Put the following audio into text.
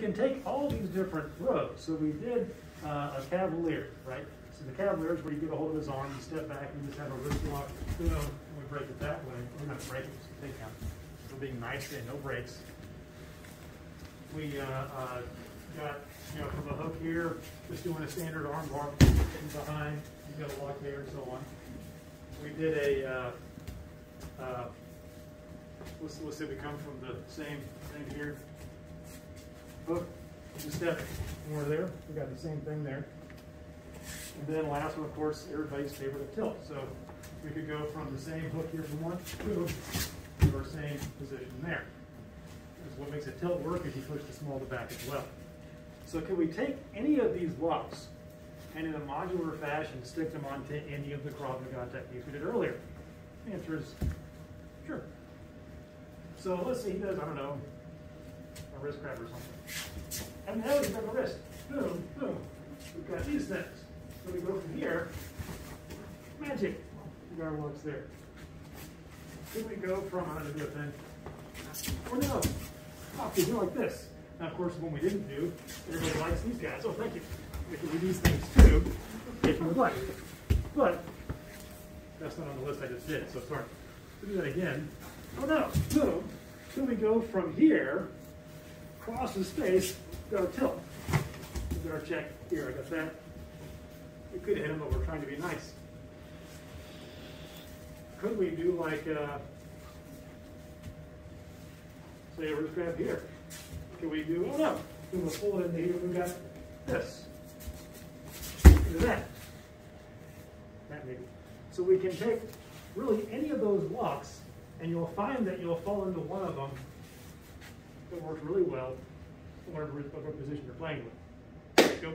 You can take all these different throws. So we did uh, a cavalier, right? So the cavalier is where you get a hold of his arm, you step back, and you just have a wrist lock, boom, and we break it that way. We're not breaking it, take count. We're being nice and no breaks. We uh, uh, got, you know, from the hook here, just doing a standard arm bar, getting behind, you got a lock there and so on. We did a, uh, uh, let's, let's say we come from the same thing here. Hook, just step more there, we got the same thing there. And then last one, of course, everybody's favorite tilt. So we could go from the same hook here from one, to our same position there. Because what makes a tilt work is you push the small to back as well. So can we take any of these blocks and in a modular fashion stick them onto any of the Krav Maga techniques we did earlier? The answer is sure. So let's say he does, I don't know, a wrist grab or something. And now he's got the wrist. Boom, boom. We've got these things. So we go from here, magic. The guard walks there. Then we go from, I'm to do a thing. Or no, oh, we do like this. Now, of course, when we didn't do, everybody likes these guys. Oh, thank you. We can do these things too, if you would like. But that's not on the list I just did, so sorry. We'll do that again. Oh no, boom. Then we go from here, cross the space, go tilt. Our check here, I got that. We could hit him, but we're trying to be nice. Could we do like, uh, say a wrist grab here? Can we do, oh no, we will pull it into here, we got this. Look at that. That maybe. So we can take really any of those blocks, and you'll find that you'll fall into one of them that works really well, whatever, whatever position you're playing with. Go.